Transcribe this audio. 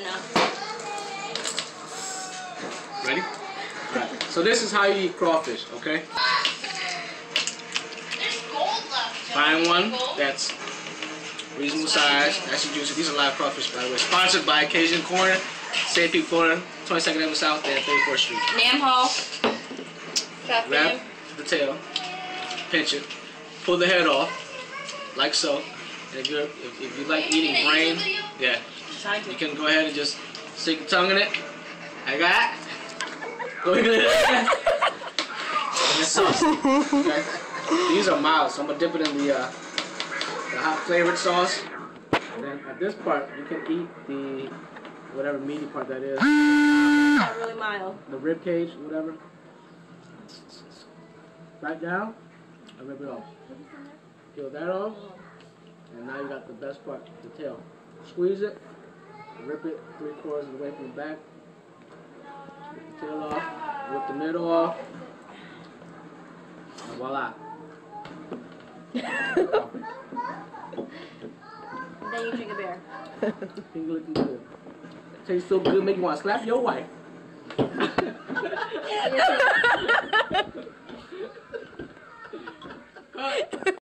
Enough. Ready? Alright. So this is how you eat crawfish, okay? There's gold left. Find one that's reasonable size, nice and juicy. These are live crawfish, by the way. Sponsored by Cajun Corner, St. Pete, Florida, 22nd Avenue South, and 34th Street. Namho. Got Grab the tail, pinch it, pull the head off, like so. And if, you're, if, if you like eating brain, yeah, you can go ahead and just stick your tongue in it. I got Go ahead. and it's sauce. Okay? These are mild, so I'm gonna dip it in the uh, the hot flavored sauce. And then at this part, you can eat the whatever meaty part that is, Not really mild. the rib cage, whatever. Right down, and rip it off. Peel that off, and now you got the best part, the tail. Squeeze it, rip it three quarters of the way from the back. Rip the tail off, rip the middle off, and voila. Then you drink a beer. Finger looking good. Tastes so good, make you want to slap your wife.